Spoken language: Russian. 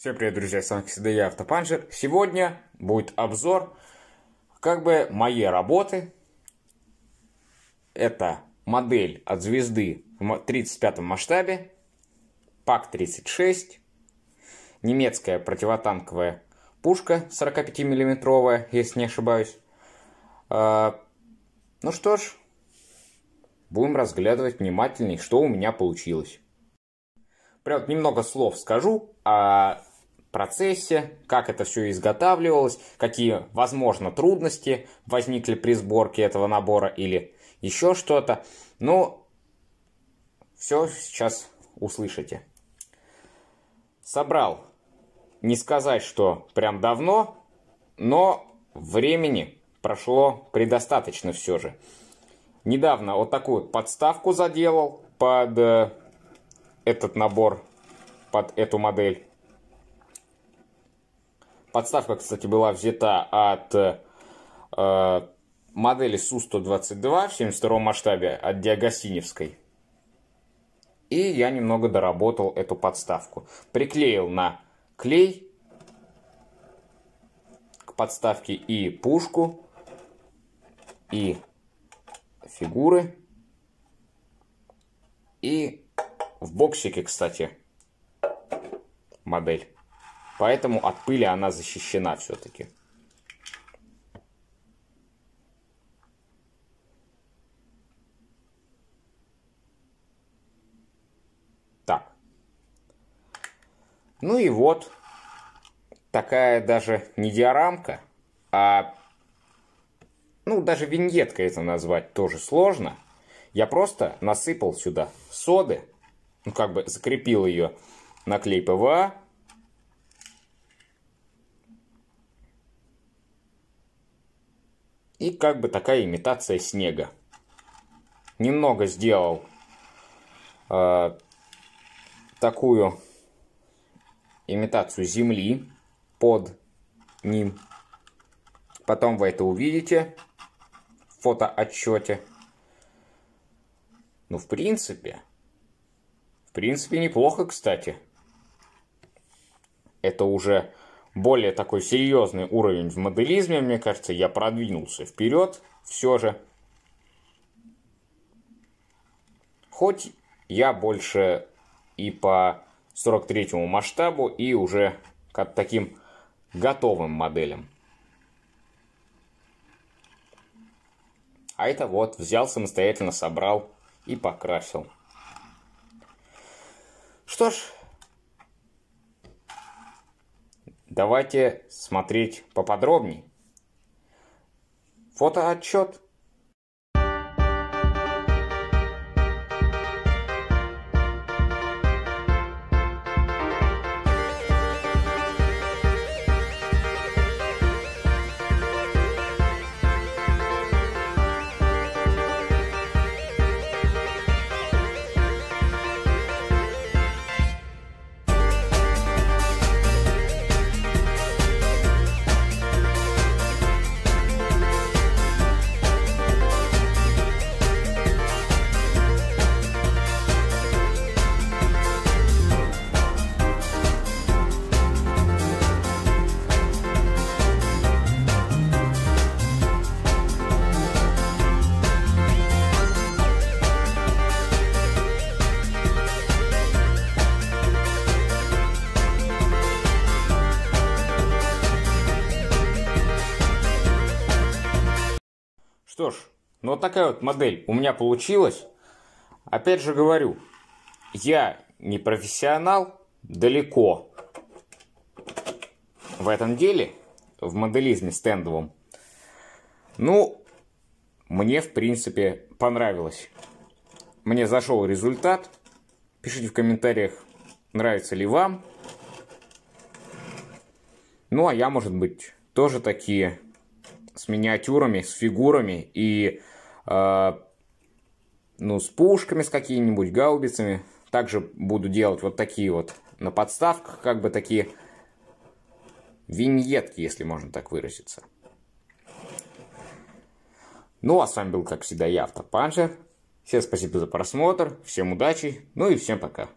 Всем привет, друзья, с вами всегда я, Автопанчер. Сегодня будет обзор как бы моей работы. Это модель от звезды в 35 масштабе, ПАК-36, немецкая противотанковая пушка 45 миллиметровая, если не ошибаюсь. А, ну что ж, будем разглядывать внимательней, что у меня получилось. Прям немного слов скажу о процессе, как это все изготавливалось, какие, возможно, трудности возникли при сборке этого набора или еще что-то. Ну, все сейчас услышите. Собрал, не сказать, что прям давно, но времени прошло предостаточно все же. Недавно вот такую подставку заделал под э, этот набор, под эту модель. Подставка, кстати, была взята от э, модели Су-122 в 72 масштабе от Диагосиневской. И я немного доработал эту подставку. Приклеил на клей к подставке и пушку, и фигуры, и в боксике, кстати, модель. Поэтому от пыли она защищена все-таки. Так. Ну и вот. Такая даже не диорамка, а... Ну, даже виньетка это назвать тоже сложно. Я просто насыпал сюда соды. Ну, как бы закрепил ее на клей ПВА И как бы такая имитация снега. Немного сделал э, такую имитацию земли под ним. Потом вы это увидите в фотоотчете. Ну, в принципе, в принципе, неплохо, кстати. Это уже более такой серьезный уровень в моделизме, мне кажется, я продвинулся вперед все же. Хоть я больше и по 43 масштабу, и уже к таким готовым моделям. А это вот взял самостоятельно, собрал и покрасил. Что ж, Давайте смотреть поподробнее. Фотоотчет Что ж, ну вот такая вот модель у меня получилась. Опять же говорю, я не профессионал, далеко в этом деле, в моделизме стендовом. Ну, мне, в принципе, понравилось. Мне зашел результат. Пишите в комментариях, нравится ли вам. Ну, а я, может быть, тоже такие с миниатюрами, с фигурами и э, ну, с пушками, с какими-нибудь гаубицами. Также буду делать вот такие вот на подставках, как бы такие виньетки, если можно так выразиться. Ну, а с вами был, как всегда, я, Автопанчер. Всем спасибо за просмотр, всем удачи, ну и всем пока.